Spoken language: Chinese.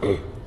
嗯。